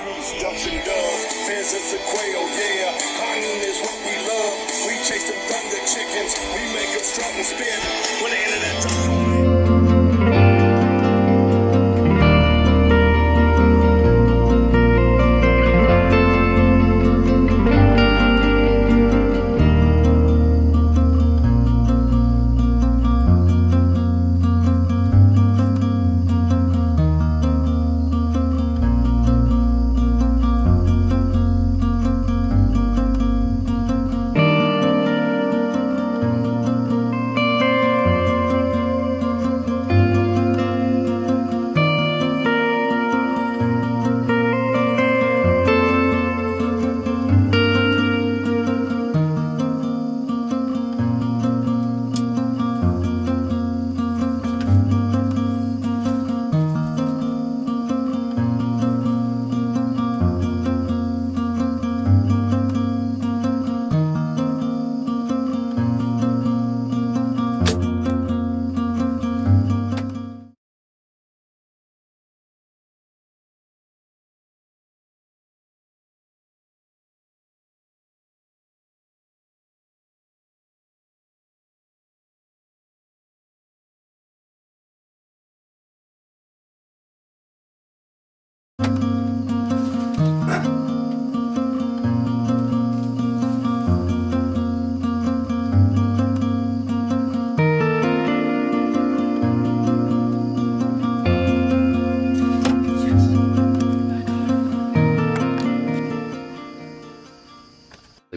Ducks and doves, pheasants and quail, yeah. Hunting is what we love. We chase them thunder chickens. We make them strut and spin.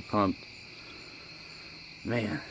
pumped. Man,